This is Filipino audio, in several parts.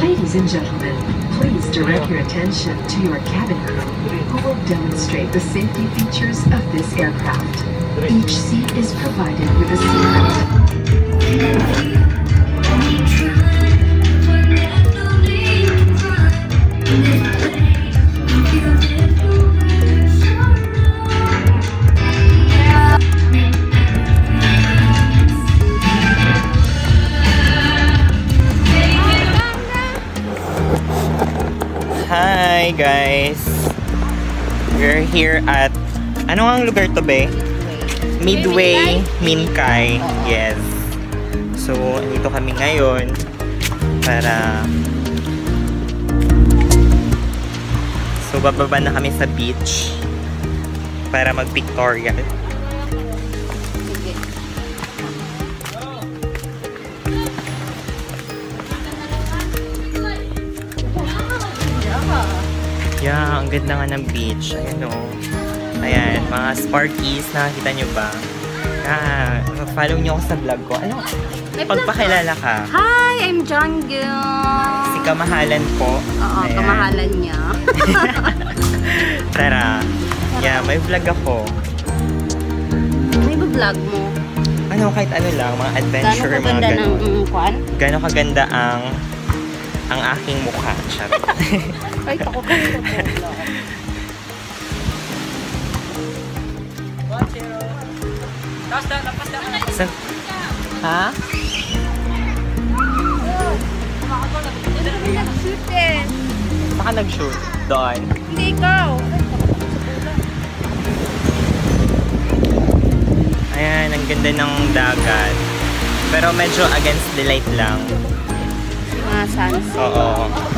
Ladies and gentlemen, please direct your attention to your cabin crew who will demonstrate the safety features of this aircraft. Each seat is provided with a seatbelt. Hi guys! We're here at... Ano ang lugar to be? Midway Minkay. Yes. So, dito kami ngayon para... So, bababa na kami sa beach para mag-pictorial. Yeah, ang ganda nga ng beach. Ayan o. Ayan, mga sparkies. Nakakita nyo ba? Ah, follow nyo ako sa vlog ko. Ano? May Pagpakilala ka. Hi, I'm John Gil. Si Kamahalan po. Oo, Ayan. kamahalan niya. Tara. Yeah, may vlog ako. May vlog mo. Ano, kahit ano lang, mga Gano'ng adventure, mga kaganda ng ganun. mm, kwan? Gano'ng kaganda ang ang aking mukha. Charot. Kahit ako ganito po. San? Ha? Hindi kami nag-shoot eh. Baka nag-shoot? Doon? Hindi ikaw. Ayan, ang ganda ng dagat. Pero medyo against the light lang. Mga sunset. Oo.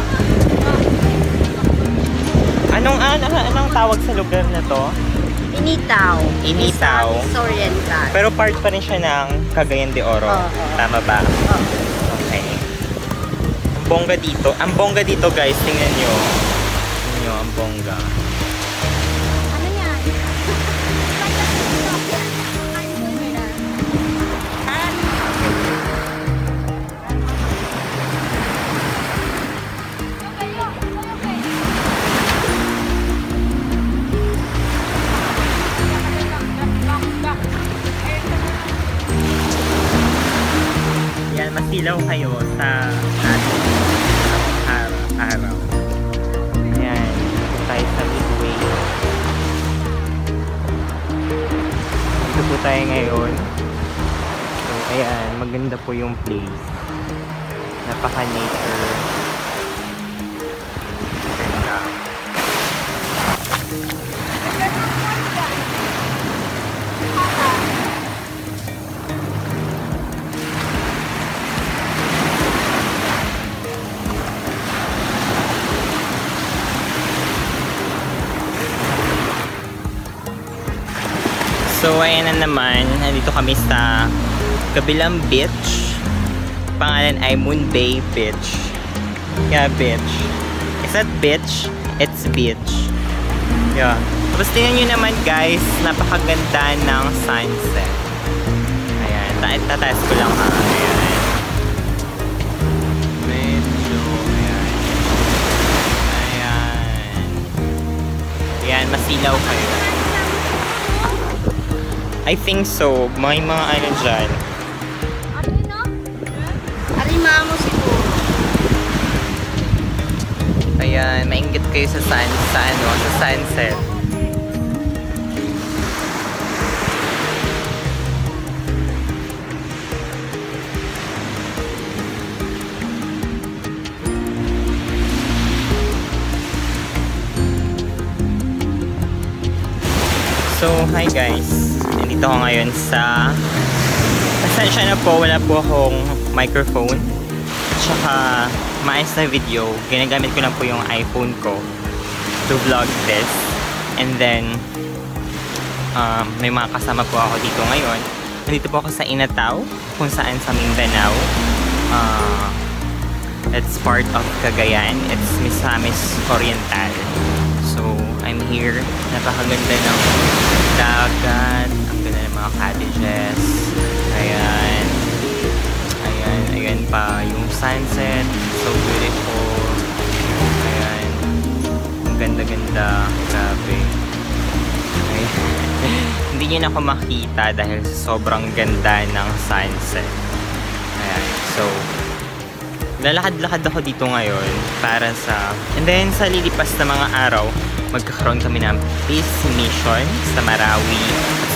Anong, anong, anong tawag sa lugar na to? Initaw. Initaw. Misamis Oriental. Pero part pa rin siya ng Cagayan de Oro. Oo. Tama ba? Oo. Okay. Ang bongga dito. Ang bongga dito guys, tingnan nyo. Tingnan nyo, ang bongga. Place. Napaka-nature. So, ayan na naman. Nandito kami sa kabilang beach. Pangalan ay Moon Bay Beach. Yeah, beach. Is that beach? It's beach. Yeah. Tapos tingnan nyo naman guys, napakaganda ng sunset. Ayan, ta- tataas ko lang ha. Ayan. Medyo, ayan. Ayan. Ayan, masilaw kayo. I think so. May mga ano dyan. Ayan, maingit kayo sa sun, sa ano, sa sunset. So, hi guys. Nandito ako ngayon sa... Pasensya na po, wala po akong microphone. Tsaka, maayos na video. Ginagamit ko lang po yung iPhone ko to vlog this. And then, um, may mga kasama po ako dito ngayon. Nandito po ako sa Inataw, kung saan sa Mindanao. Uh, it's part of Cagayan. It's Misamis Oriental. So, I'm here. Napakaganda ng dagat. Ang ganda ng mga cottages. Ayan. Ayan, ayan pa yung sunset. So beautiful. Ayan. Ang ganda-ganda. Grabe. Hindi nyo na ako makita dahil sobrang ganda ng sunset. Ayan. So, lalakad-lakad ako dito ngayon para sa... And then, sa lilipas na mga araw, magkakaroon kami ng peace mission sa Marawi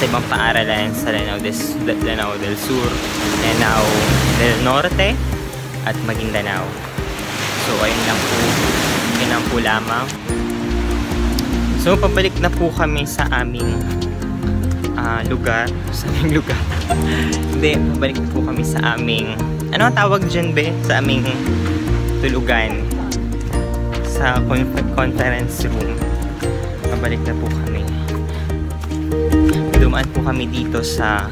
sa ibang paaralan sa Lanao del, Lanao del Sur, Lanao del Norte, at Maguindanao. So, ayun lang po. Ayun lang po lamang. So, pabalik na po kami sa aming ah, lugar. Sa aming lugar. Hindi, pabalik na po kami sa aming... Ano ang tawag dyan, be? Sa aming tulugan. Sa con- conference room. Pabalik na po kami. Dumaan po kami dito sa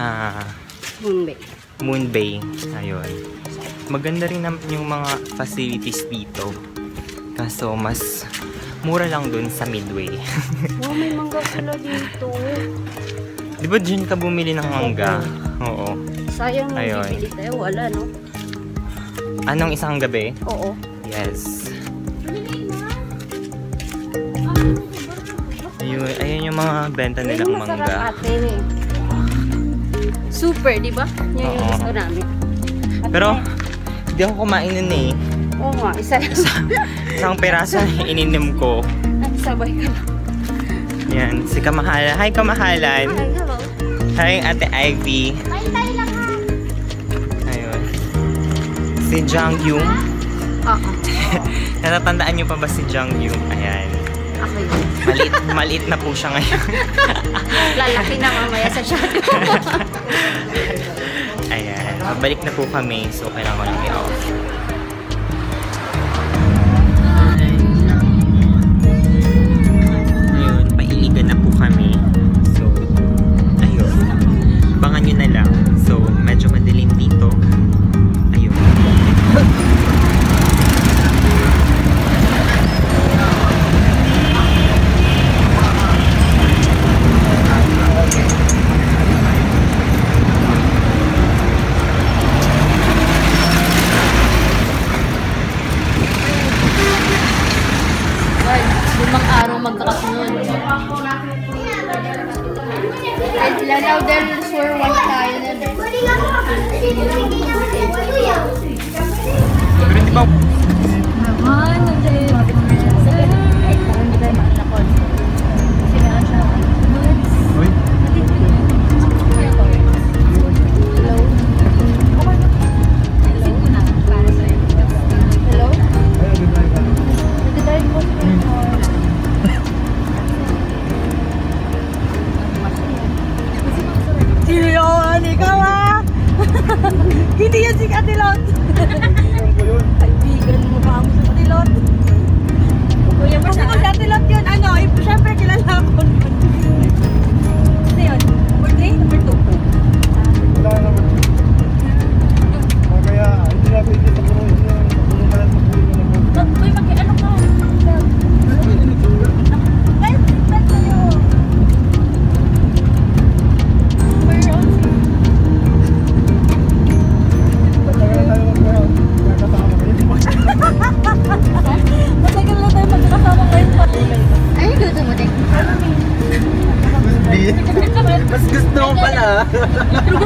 ah, Mumbai. Moon Bay. Ayun. Maganda rin naman yung mga facilities dito. Kaso mas mura lang dun sa Midway. Wow, may mangga pala dito. Di ba dyan ka bumili ng mangga? Oo. Sayang Ayun. bibili tayo. Wala, no? Anong isang gabi? Oo. Yes. Ayun, ayun yung mga benta nilang masarap mangga. ate. eh. Super, di ba? Yan yung gusto namin. Pero, hindi ako kumain nun eh. Oo nga, isa lang. Isang peraso na ininom ko. Nagsabay ka lang. Yan, si Kamahala. Hi, Kamahalan. Ay, hello. Hi, Ate Ivy. Kain tayo lang ha. Ayun. Si Jang Yung. Oo. Natatandaan niyo pa ba si Jang Yung? Ayan. Ako yun. Maliit, maliit na po siya ngayon. Lalaki na mamaya sa shadow. Ayan. Mabalik na po kami. So, kailangan ko lang i-off. Ayun. Pailigan na po kami. So, ayun. Bangan nyo na lang. Ay, limang araw magkakasunod. Ay, Lanao del Sur, one tayo na. Pero di ba Hindi yan si Ate Lot! Kaibigan mo ba mo si Ate Lot? Kuya mo siya? Kasi kung si Ate Lot yun, ano, eh, syempre kilala ko. Ano yun? Number 3? Number 2? Wala naman. Kaya hindi na pwede sa puno yun. Puno ka lang sa puno yun. Uy, mag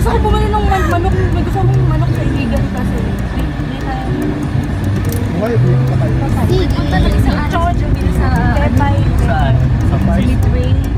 gusto ko bumili ng manok. May gusto kong manok sa Iligan kasi. Why? Patay. Patay. Punta lang sa Georgia. Sa Midway. Sa Midway.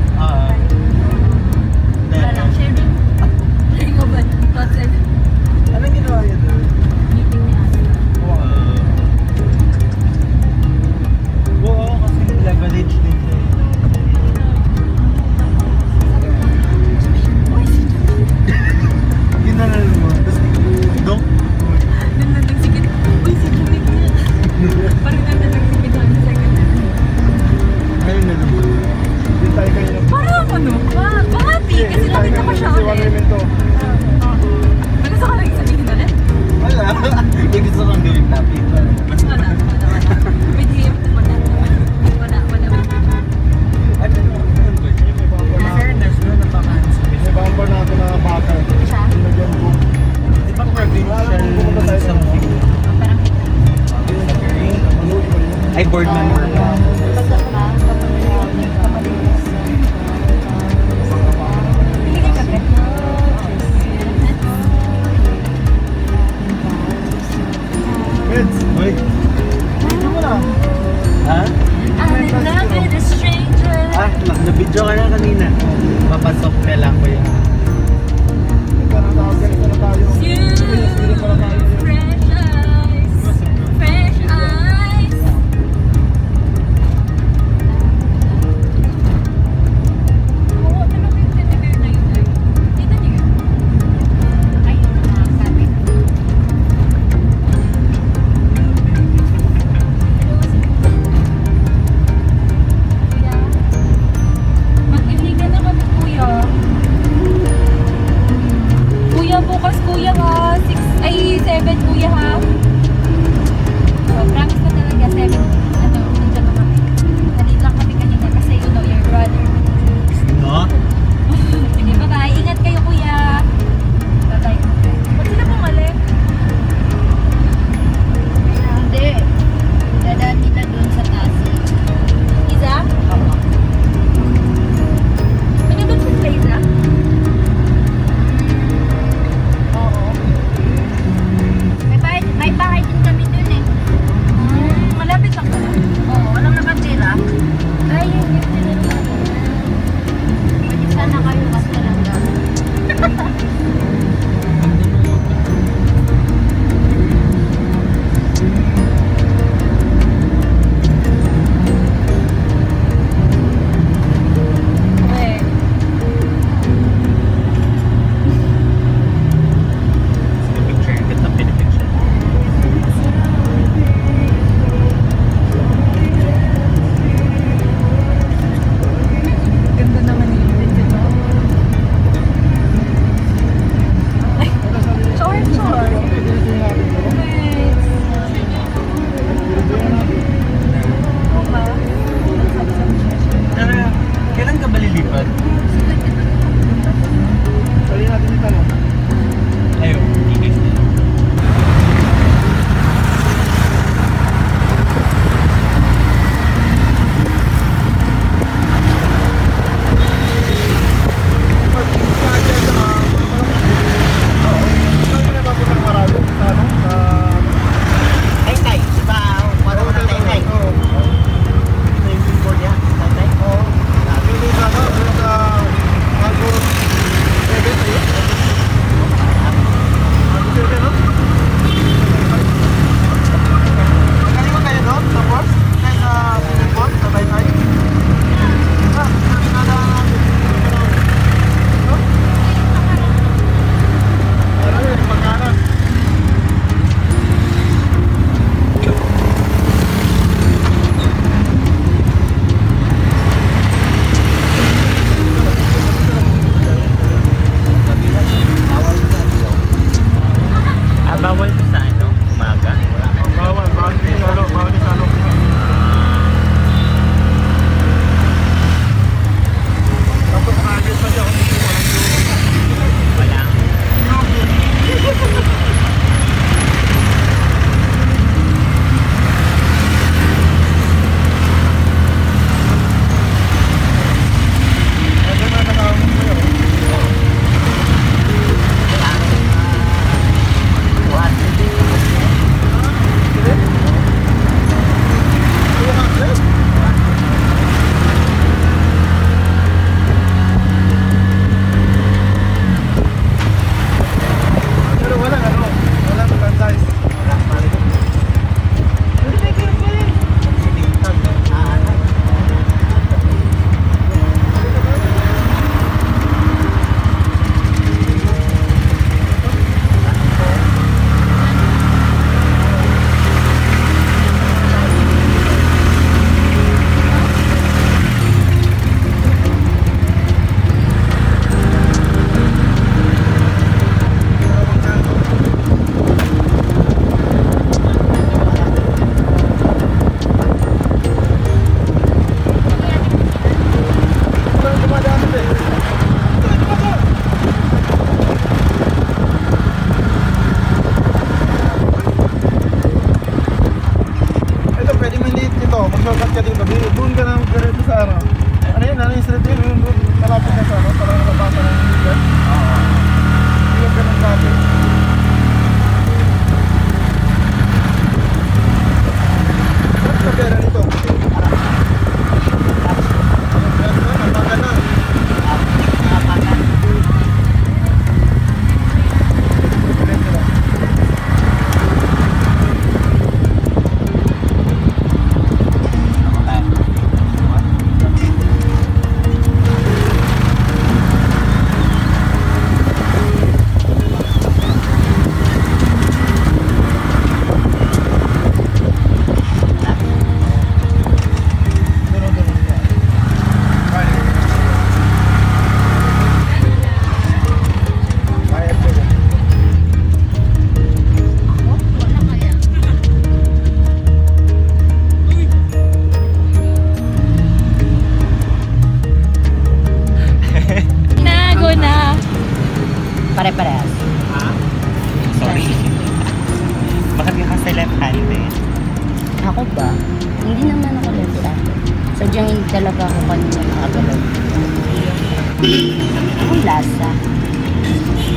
Ako lasa.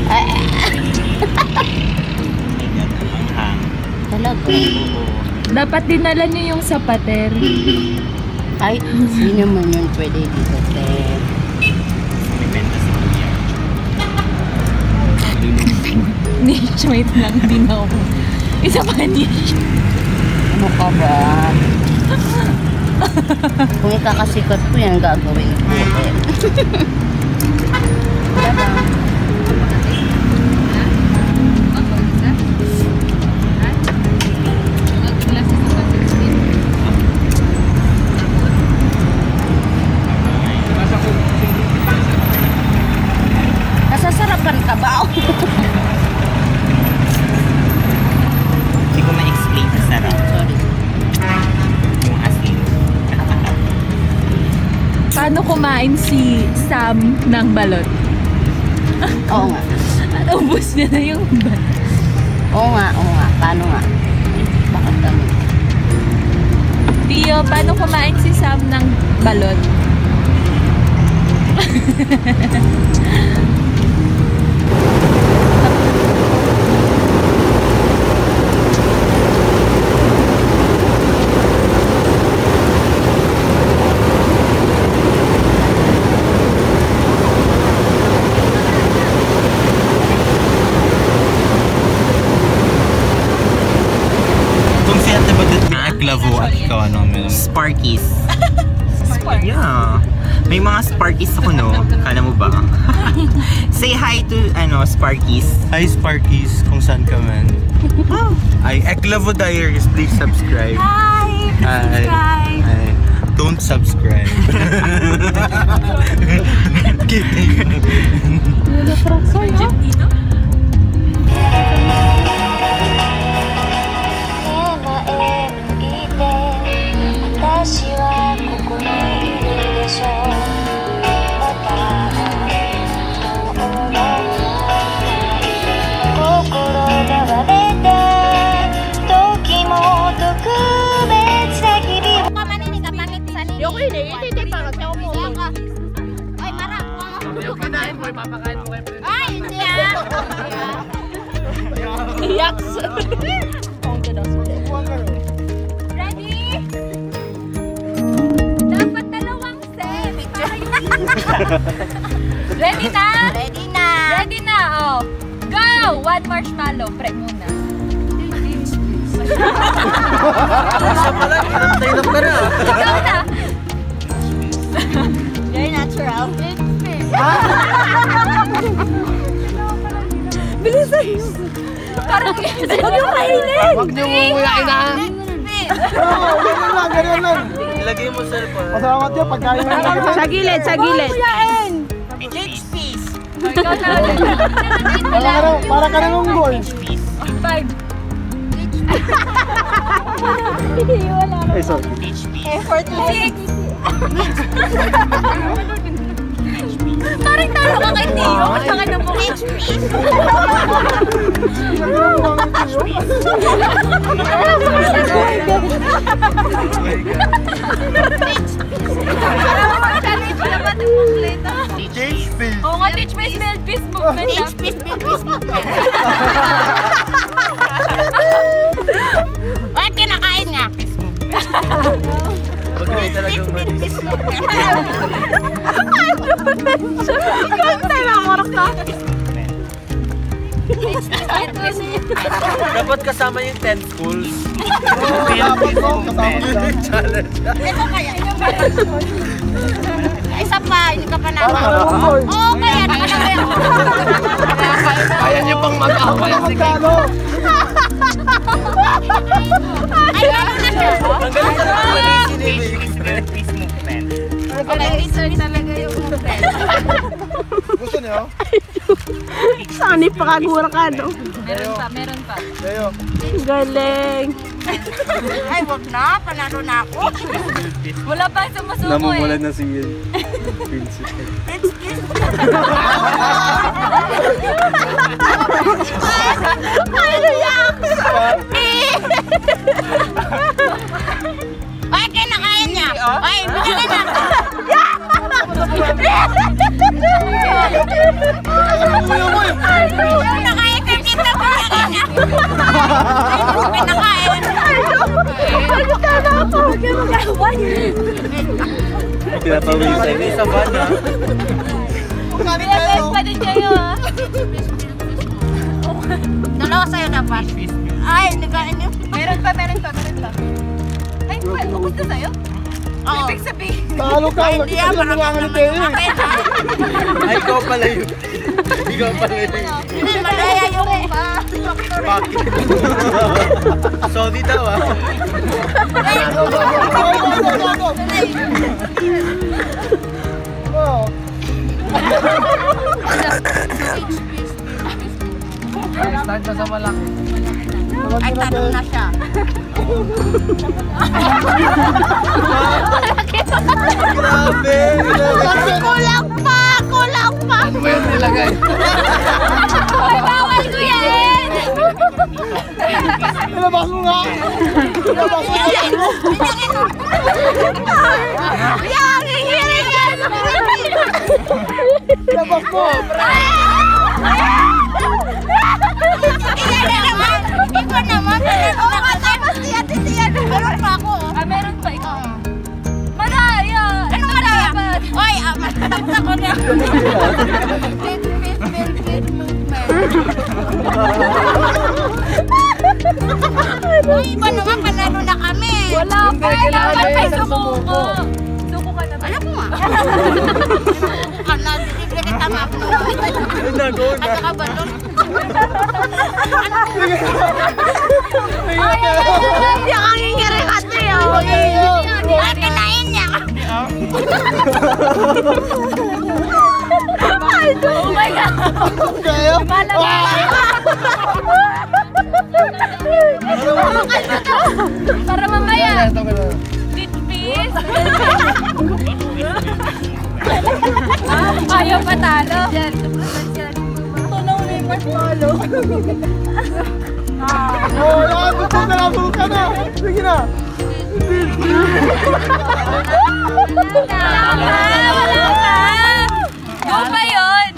Ang hang. talaga. Dapat dinala niyo yung sa pater. Ay, hindi naman yun pwede dito, kuya. Niche, wait lang, na ako. Isa pa niche. Ano ka ba? Kung ikakasikat ko yan, gagawin ko. Paano kumain si Sam ng balot? Oo nga. Ubus niya na yung balot. Oo nga, oo nga. Paano nga? Bakit ganun? Tio, paano kumain si Sam ng balot? Sparkies. Hi Sparkies, kung saan ka man. Ay, Eklavo Diaries, please subscribe. Hi! Hi. Hi. Don't subscribe. Kidding. Argentino? 私 Ay, hindi ah. Yaks. Ready? Dapat dalawang set. Ready na? Ready na. Ready na, oh. Go! One marshmallow. Pre muna. Siya pala, kinantay na ka na. Ikaw na. Very natural. Bilisan mo. Parang Huwag yung kainin. Huwag niyo mumuyain na. Ganyan lang, ganyan lang. Ilagay mo sa cellphone. Masalamat yun, pagkain mo lang. Sa gilid, sa gilid. Ikaw na. Para ka na- Para ka na unggoy. Five. Ay, sorry. Six. Talo ka kay Tio. Saka na mo. Parang mag-challenge naman yung kompleto. Change please. Oo nga, teach me smell peace movement. Teach me Ay, kinakain nga. Huwag kayo talagang manis. Dapat kasama yung 10 schools. Dapat ko, kasama dyan. Challenge. Isa pa, hindi ka pa na. Ka na. Oo, kaya naman na kayo. Kaya niyo pang mag-away. Magkano? Ay, ano na siya? Ang galing talaga manisin Organizer talaga yung hotel. Gusto niyo? Sani pa kagura ka, no? Meron pa, meron pa. Sayo. Galing. Ay, wag na. Panalo na ako. Wala pa sa masuko eh. Namumulan na si Yel. Princess. Princess. Ano yan? Bakit na kaya niya? Ay, bigyan na. Amoy, amoy! Nakaikam dito ko! Pinakain! Nagkala ako! Tinatawisan niya sa bana. Pinakain pa din kayo ah! Dalawa sa'yo na pa. Ay, nagkain yun. Meron pa, meron pa, meron pa. Ay, ubus na sa'yo? Oo. Ibig sabihin. Talo ka, Ay, hindi ah, mo nga naman yung ah. Ay, ikaw pala yun. Ikaw pala yun. Hindi, malaya yung Bakit? Sorry daw ah. Oh. Start ka sa malaki. Ay, tanong na siya. Grabe! Kulang pa! Kulang pa! Ano ba yung nilagay? Ay, bawal ko yan! Ilabas mo nga! Ilabas mo nga! Yan! Hihirin yan! Ilabas mo! Iyan ako na. Fit, fit, fit, fit movement. Uy, iba naman, panalo na kami. Wala pa, may sumuko. Suko ka na ba? Alam mo nga. Suko ka na, libre no. Nagaw na. At saka balon. Yung ang ingiri ka tayo. Ay, kinain niya. Oh my God! Kaya? Para mamaya, na. titpis. Ayaw patalo. Tunaw na marshmallow. Oh, nakabot mo, nakabot ka na! Sige na! Wala ka! Wala ka! Go ba yun?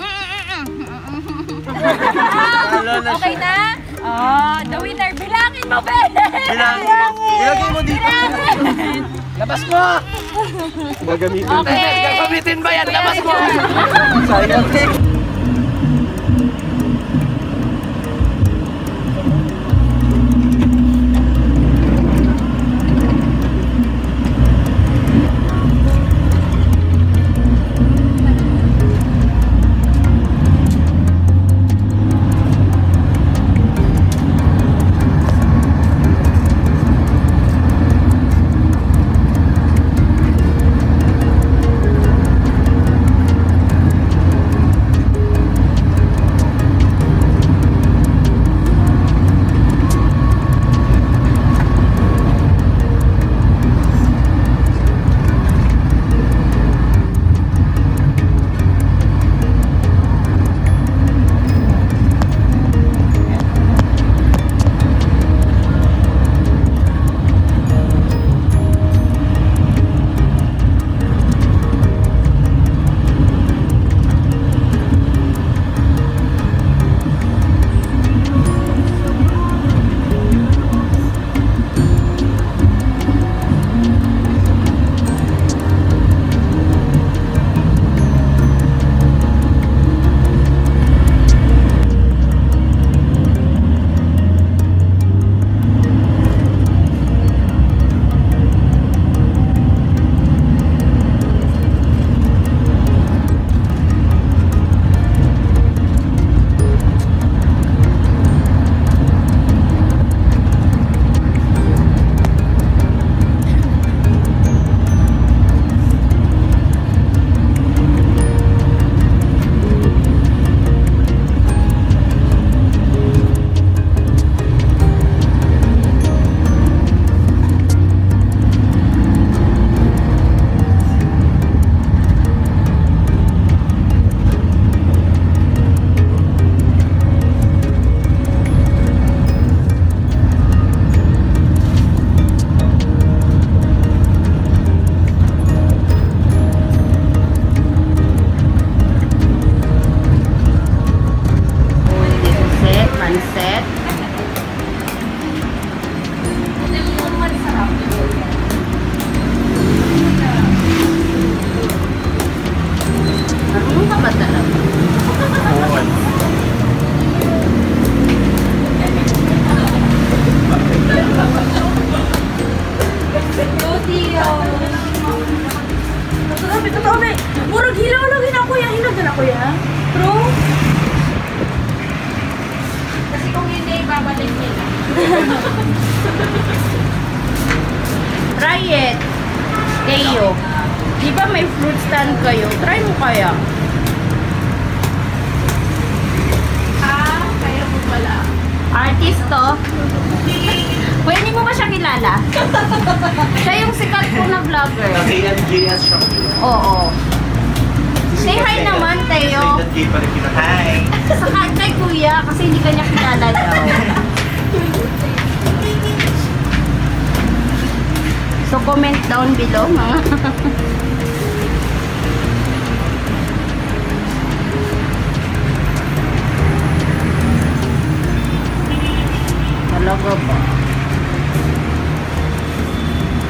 Okay na? Oh, the winner. Bilangin mo, be! Bilangin. Ilagay mo dito. Labas mo! Gagamitin. Okay. Gagamitin ba yan? Labas mo! Sayang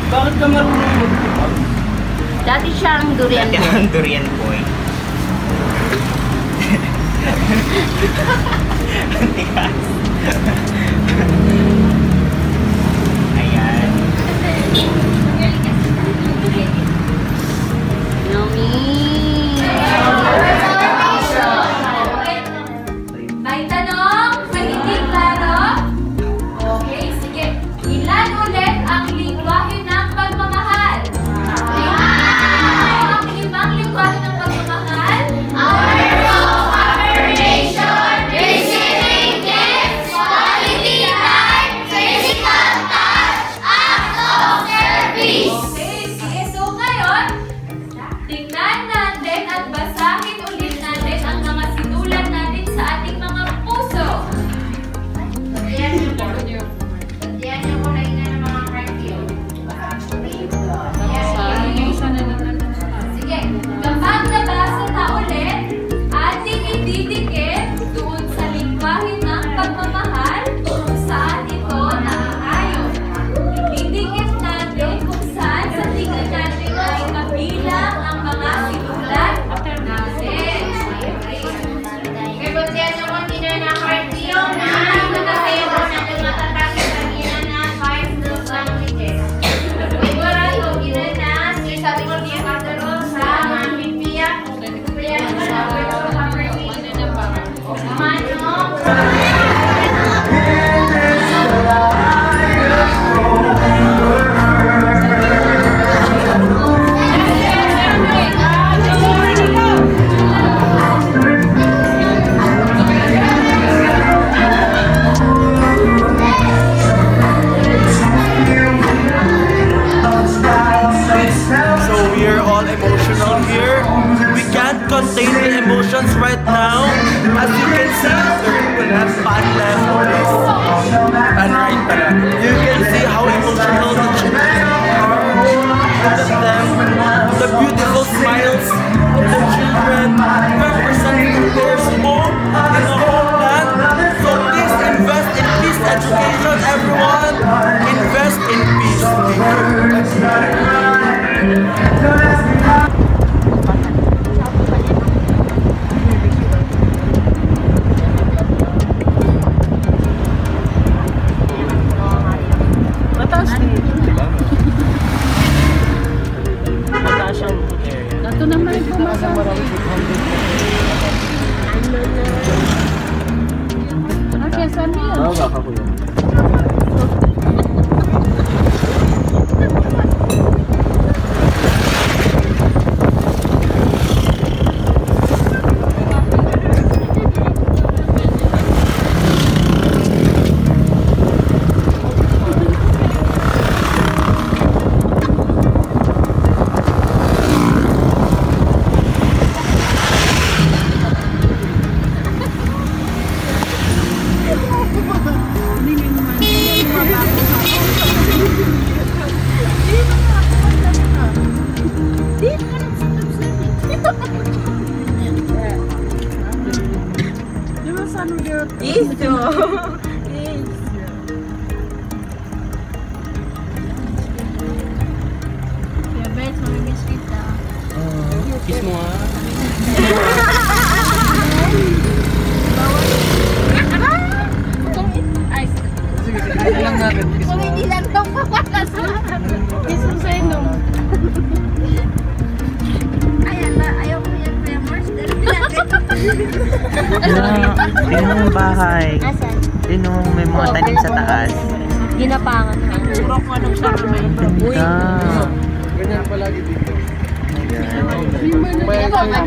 Bakit ka marunong magtubag? Dati siyang durian Dati boy. ang durian boy. Ang tigas. Ayan. May the emotions right now. As you can see, the people have fun memories. And right pala. You can see how emotional the children are. At them. The beautiful smiles of the children representing their home in the homeland. So please invest in peace education, everyone. Invest in peace. Kiss mo ah. Sige, sige. Lang natin. Kiss mo ah. lang itong papakas. Kiss mo sa inom. Ayan na, ayaw ko yan, Kuya Mars. Tingnan mo yung bahay. Asan? Tingnan mo may mga tanim sa taas. Ginapangan ko anong sa kamay. Uy. Ah. Ganyan palagi dito. Ginapangan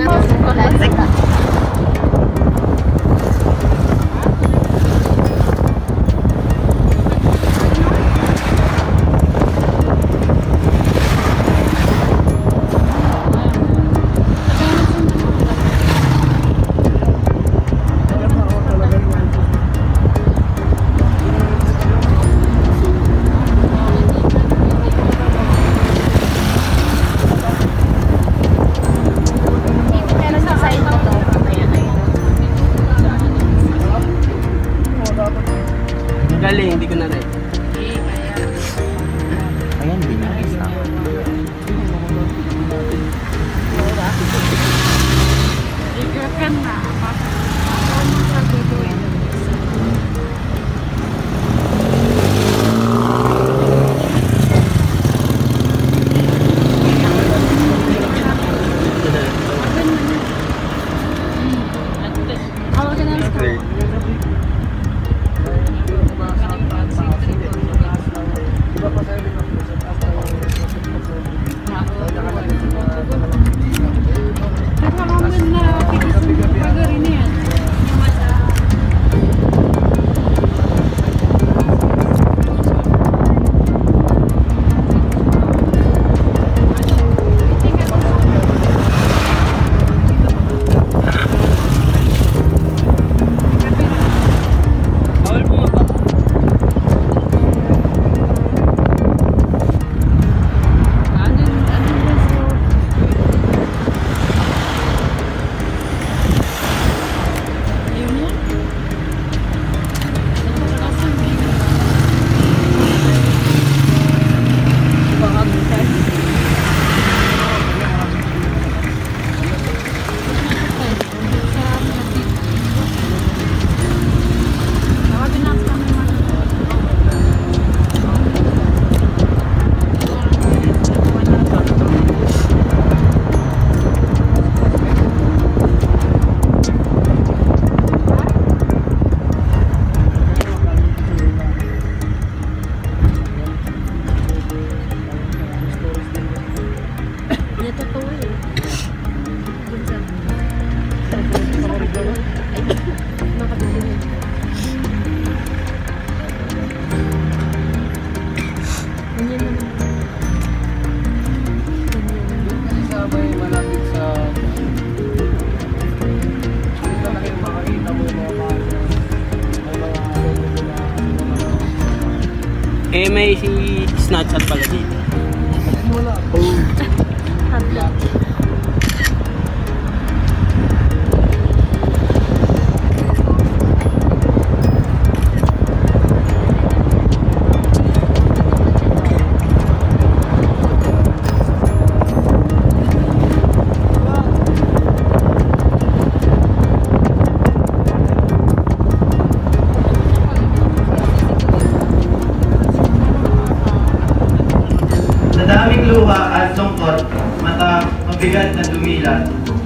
mabigat na dumila,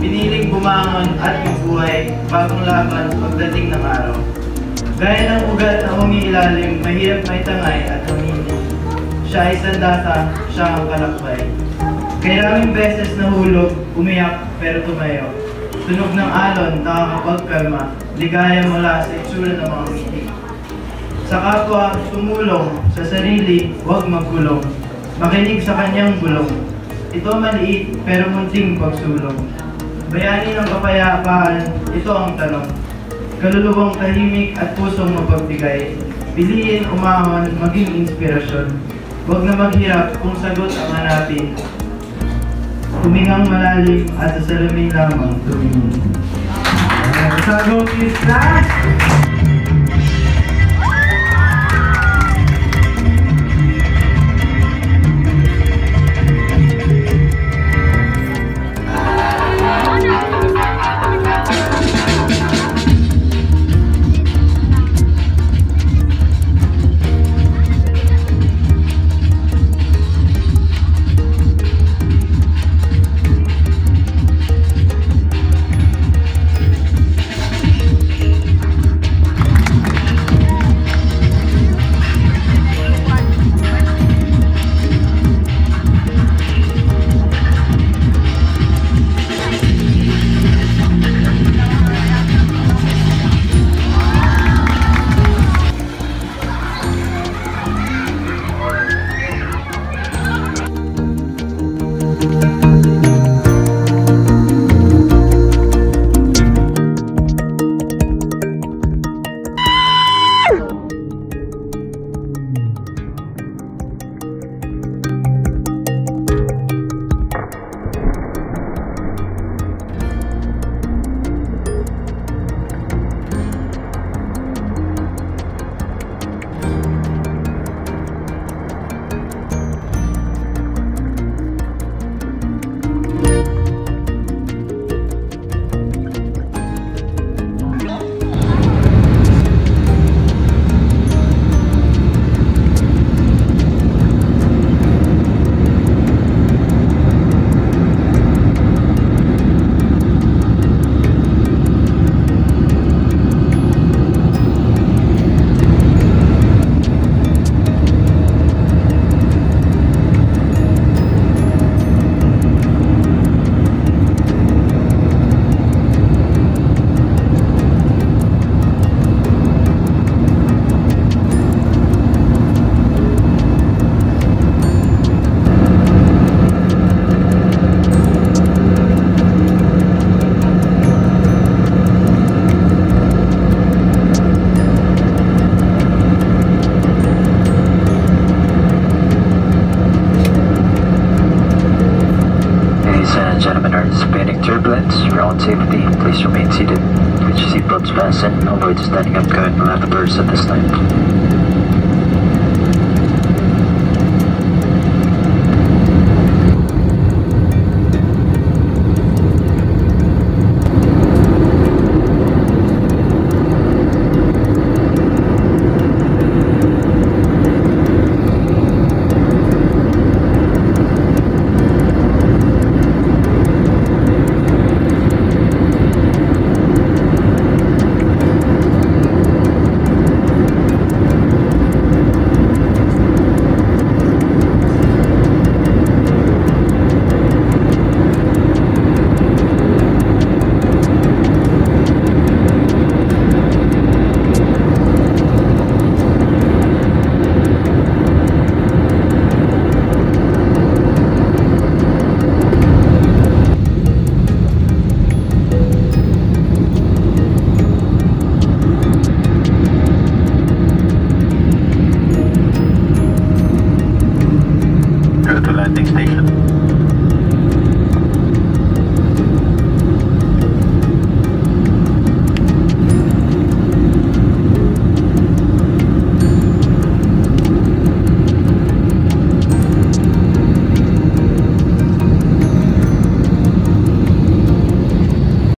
piniling bumangon at mabuhay bagong laban pagdating ng araw. Gaya ng ugat na umiilalim, mahirap may tangay at humindi. Siya ay sandata, siya ang kalakbay. Kairaming beses nahulog, umiyak pero tumayo. Tunog ng alon, nakakapagkalma, ligaya mula sa itsura ng mga ngiti. Sa kapwa, tumulong, sa sarili, huwag magkulong. Makinig sa kanyang bulong. Ito maliit pero munting pagsulong. Bayani ng kapayapaan, ito ang tanong. Kaluluwang tahimik at pusong mapagbigay. Piliin umahon, maging inspirasyon. Huwag na maghirap kung sagot ang hanapin. Humingang malalim at sa salamin lamang tumingin. Sagot is last!